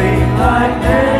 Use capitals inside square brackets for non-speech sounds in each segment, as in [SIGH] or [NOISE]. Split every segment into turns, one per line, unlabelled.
sing like this.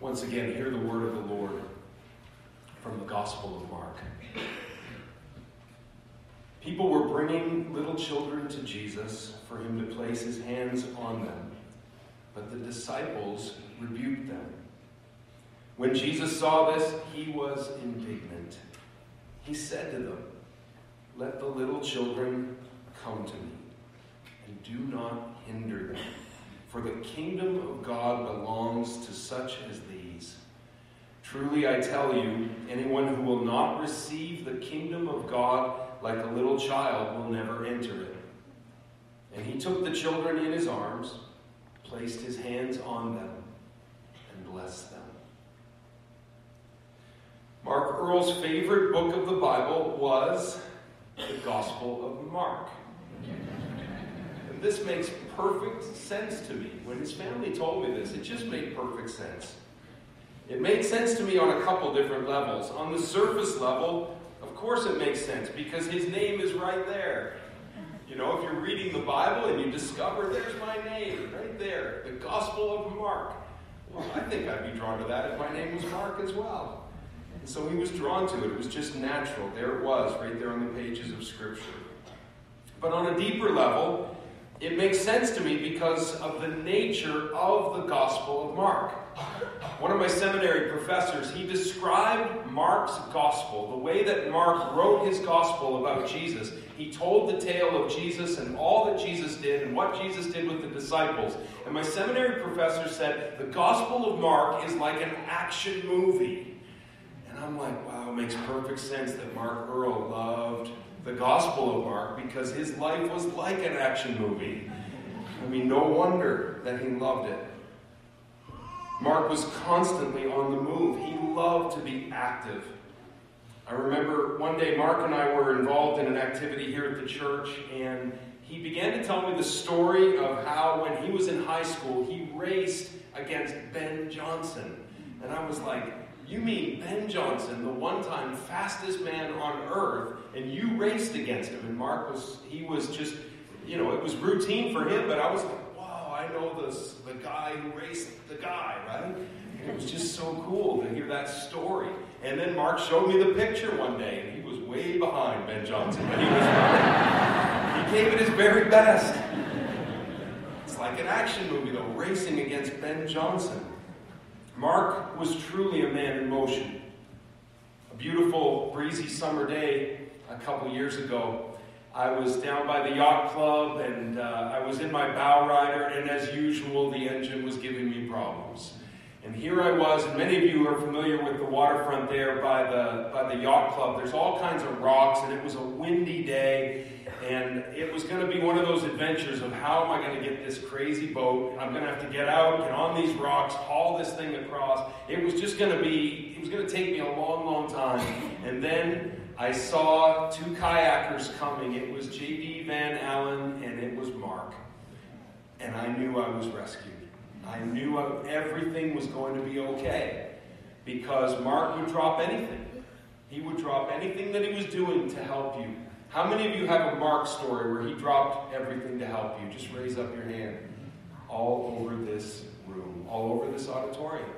Once again, hear the word of the Lord from the Gospel of Mark. People were bringing little children to Jesus for him to place his hands on them, but the disciples rebuked them. When Jesus saw this, he was indignant. He said to them, Let the little children come to me, and do not hinder them, for the kingdom of God belongs to such as these. Truly I tell you, anyone who will not receive the kingdom of God like a little child will never enter it. And he took the children in his arms, placed his hands on them, and blessed them. Mark Earle's favorite book of the Bible was the Gospel of Mark. And this makes perfect sense to me. When his family told me this, it just made perfect sense. It made sense to me on a couple different levels. On the surface level, of course it makes sense because his name is right there. You know, if you're reading the Bible and you discover there's my name right there, the Gospel of Mark. Well, I think I'd be drawn to that if my name was Mark as well. And so he was drawn to it. It was just natural. There it was, right there on the pages of Scripture. But on a deeper level, It makes sense to me because of the nature of the Gospel of Mark. One of my seminary professors, he described Mark's gospel, the way that Mark wrote his gospel about Jesus. He told the tale of Jesus and all that Jesus did and what Jesus did with the disciples. And my seminary professor said, the Gospel of Mark is like an action movie. And I'm like, wow, it makes perfect sense that Mark Earle loved the Gospel of Mark because his life was like an action movie. I mean, no wonder that he loved it. Mark was constantly on the move. He loved to be active. I remember one day Mark and I were involved in an activity here at the church, and he began to tell me the story of how, when he was in high school, he raced against Ben Johnson. And I was like, You mean Ben Johnson, the one time fastest man on earth, and you raced against him? And Mark was, he was just, you know, it was routine for him, but I was like, Wow, I know this, the guy who raced the guy, right? And it was just so cool to hear that story. And then Mark showed me the picture one day, and he was way behind Ben Johnson, but he was He gave it his very best. It's like an action movie, though, racing against Ben Johnson. Mark was truly a man in motion. A beautiful, breezy summer day a couple years ago, I was down by the yacht club and uh, I was in my bow rider, and as usual, the engine was giving me problems. And here I was, and many of you are familiar with the waterfront there by the, by the yacht club. There's all kinds of rocks, and it was a windy day, and it was going to be one of those adventures of how am I going to get this crazy boat? I'm going to have to get out, get on these rocks, haul this thing across. It was just going to be, it was going to take me a long, long time. And then I saw two kayakers coming. It was J.D. Van Allen, and it was Mark. And I knew I was rescued. I knew everything was going to be okay because Mark would drop anything. He would drop anything that he was doing to help you. How many of you have a Mark story where he dropped everything to help you? Just raise up your hand. All over this room, all over this auditorium.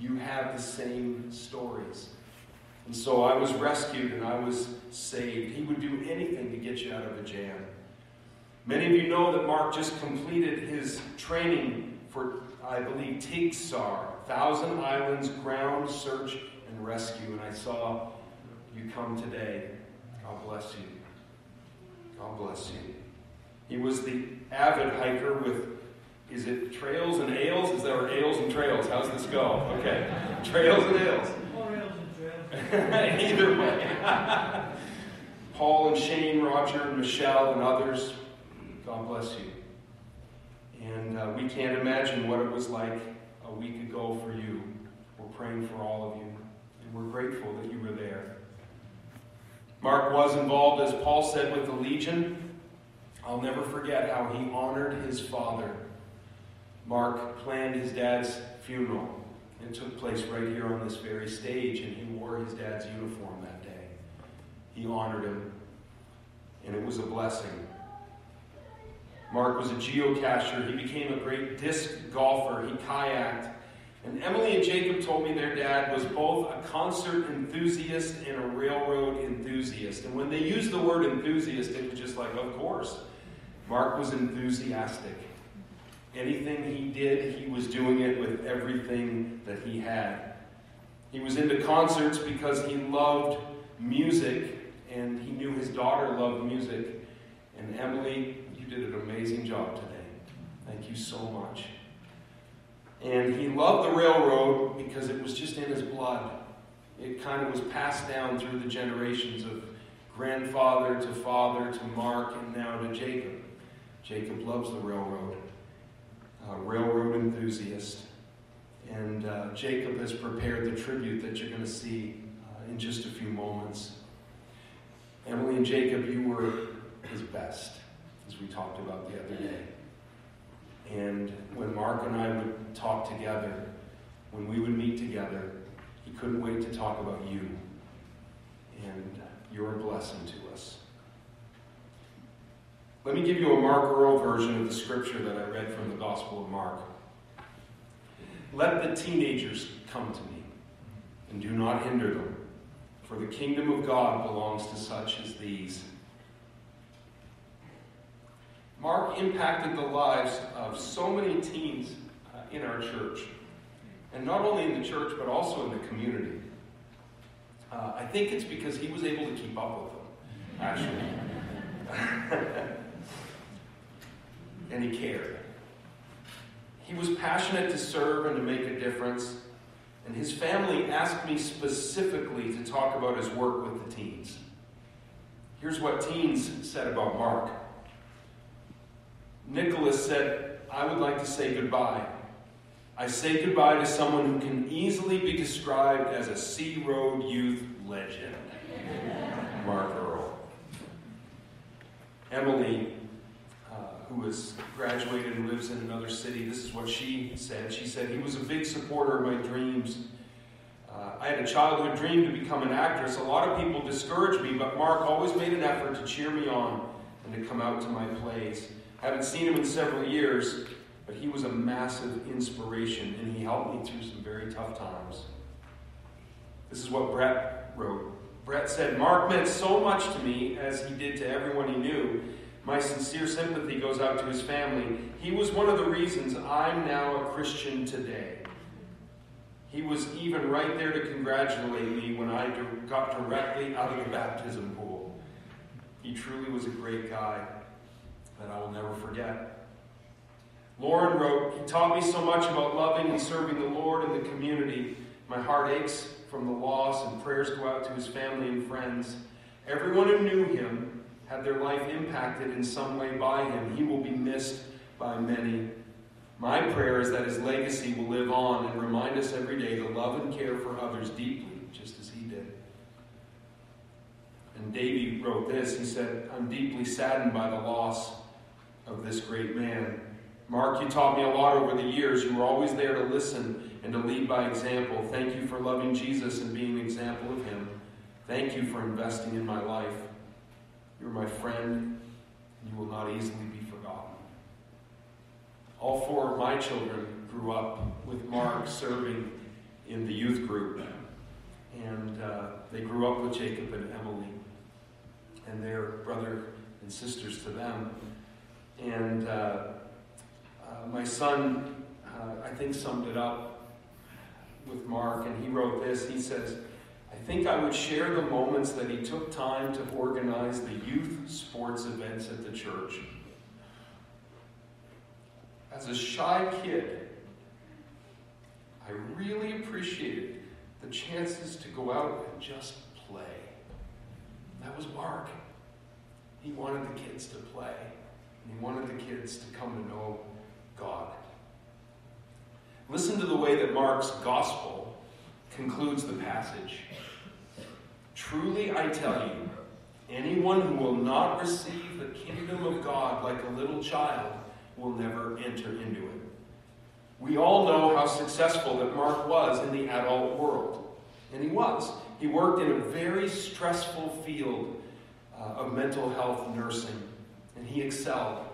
You have the same stories. And so I was rescued and I was saved. He would do anything to get you out of a jam. Many of you know that Mark just completed his training for, I believe, TIGSAR, Thousand Islands Ground Search and Rescue. And I saw you come today. God bless you. God bless you. He was the avid hiker with, is it trails and ales? Is there ales and trails? How's this go? Okay. [LAUGHS] Trails and ales. [LAUGHS] Either way. [LAUGHS] Paul and Shane, Roger and Michelle and others, God bless you. And uh, we can't imagine what it was like a week ago for you. We're praying for all of you, and we're grateful that you were there. Mark was involved, as Paul said, with the Legion. I'll never forget how he honored his father. Mark planned his dad's funeral. It took place right here on this very stage, and he wore his dad's uniform that day. He honored him, and it was a blessing. Mark was a geocacher. He became a great disc golfer. He kayaked. And Emily and Jacob told me their dad was both a concert enthusiast and a railroad enthusiast. And when they used the word enthusiast, it was just like, of course. Mark was enthusiastic. Anything he did, he was doing it with everything that he had. He was into concerts because he loved music, and he knew his daughter loved music. And Emily you did an amazing job today. Thank you so much. And he loved the railroad because it was just in his blood. It kind of was passed down through the generations of grandfather to father to Mark and now to Jacob. Jacob loves the railroad, a railroad enthusiast. And uh, Jacob has prepared the tribute that you're going to see uh, in just a few moments. Emily and Jacob, you were we talked about the other day. And when Mark and I would talk together, when we would meet together, he couldn't wait to talk about you. And you're a blessing to us. Let me give you a Mark Earle version of the scripture that I read from the Gospel of Mark. Let the teenagers come to me, and do not hinder them, for the kingdom of God belongs to such as these. Mark impacted the lives of so many teens uh, in our church. And not only in the church, but also in the community. Uh, I think it's because he was able to keep up with them, actually. [LAUGHS] and he cared. He was passionate to serve and to make a difference. And his family asked me specifically to talk about his work with the teens. Here's what teens said about Mark. Nicholas said, I would like to say goodbye. I say goodbye to someone who can easily be described as a Sea Road youth legend. [LAUGHS] Mark Earle. Emily, uh, who has graduated and lives in another city, this is what she said. She said, He was a big supporter of my dreams. Uh, I had a childhood dream to become an actress. A lot of people discouraged me, but Mark always made an effort to cheer me on and to come out to my plays. Haven't seen him in several years, but he was a massive inspiration and he helped me through some very tough times. This is what Brett wrote. Brett said, Mark meant so much to me as he did to everyone he knew. My sincere sympathy goes out to his family. He was one of the reasons I'm now a Christian today. He was even right there to congratulate me when I got directly out of the baptism pool. He truly was a great guy that I will never forget. Lauren wrote, He taught me so much about loving and serving the Lord and the community. My heart aches from the loss, and prayers go out to his family and friends. Everyone who knew him had their life impacted in some way by him. He will be missed by many. My prayer is that his legacy will live on and remind us every day to love and care for others deeply, just as he did. And Davy wrote this. He said, I'm deeply saddened by the loss of this great man. Mark, you taught me a lot over the years. You were always there to listen and to lead by example. Thank you for loving Jesus and being an example of him. Thank you for investing in my life. You're my friend, and you will not easily be forgotten. All four of my children grew up with Mark serving in the youth group. And uh, they grew up with Jacob and Emily and their brother and sisters to them. And uh, uh, my son, uh, I think, summed it up with Mark, and he wrote this. He says, I think I would share the moments that he took time to organize the youth sports events at the church. As a shy kid, I really appreciated the chances to go out and just play. That was Mark. He wanted the kids to play. He wanted the kids to come to know God. Listen to the way that Mark's gospel concludes the passage. Truly I tell you, anyone who will not receive the kingdom of God like a little child will never enter into it. We all know how successful that Mark was in the adult world. And he was. He worked in a very stressful field uh, of mental health nursing and he excelled.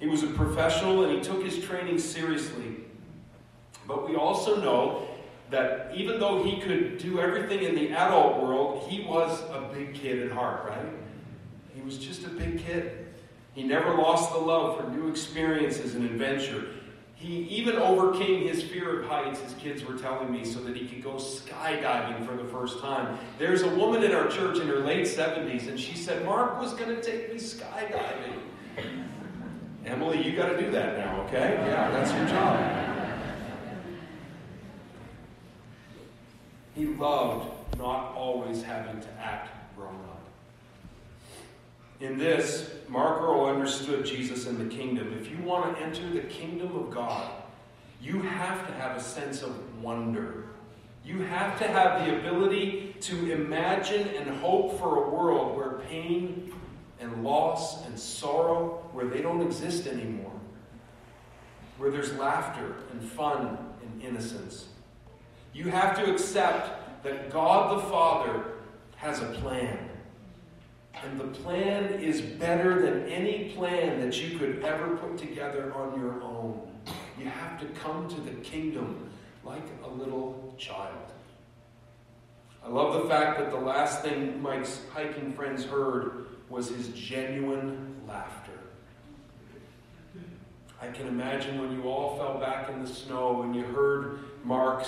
He was a professional and he took his training seriously. But we also know that even though he could do everything in the adult world, he was a big kid at heart, right? He was just a big kid. He never lost the love for new experiences and adventure. He even overcame his fear of heights, his kids were telling me, so that he could go skydiving for the first time. There's a woman in our church in her late 70s, and she said, Mark was going to take me skydiving. Emily, you got to do that now, okay? Yeah, that's your job. He loved not always having to act grown up. In this, Mark Earle understood Jesus and the kingdom. If you want to enter the kingdom of God, you have to have a sense of wonder. You have to have the ability to imagine and hope for a world where pain and loss and sorrow, where they don't exist anymore, where there's laughter and fun and innocence. You have to accept that God the Father has a plan. And the plan is better than any plan that you could ever put together on your own. You have to come to the kingdom like a little child. I love the fact that the last thing Mike's hiking friends heard was his genuine laughter. I can imagine when you all fell back in the snow and you heard Mark